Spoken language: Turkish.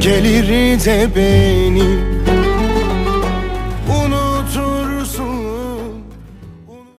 Gelir de beni